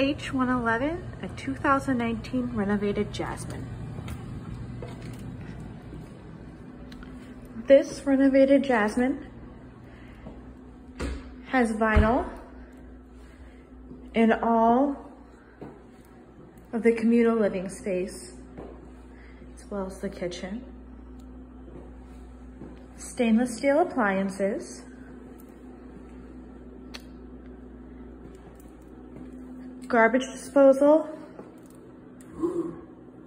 H111, a 2019 renovated Jasmine. This renovated Jasmine has vinyl in all of the communal living space, as well as the kitchen. Stainless steel appliances. Garbage disposal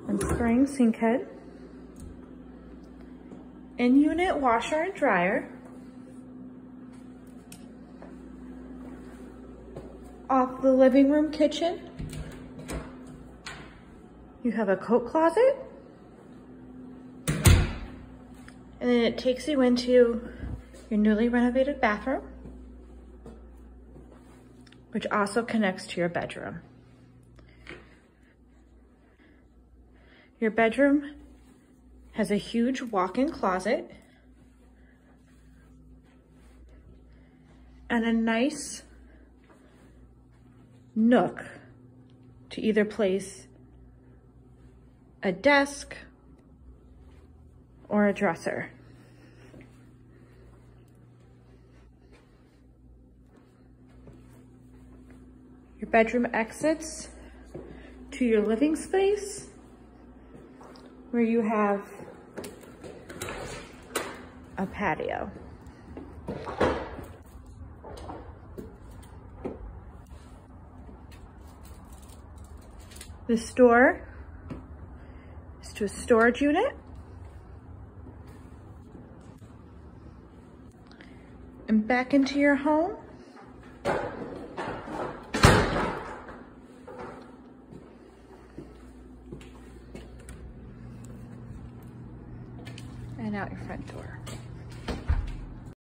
and spring sink head. In-unit washer and dryer. Off the living room kitchen, you have a coat closet. And then it takes you into your newly renovated bathroom, which also connects to your bedroom. Your bedroom has a huge walk-in closet and a nice nook to either place a desk or a dresser. Your bedroom exits to your living space where you have a patio. The store is to a storage unit. And back into your home. And out your front door.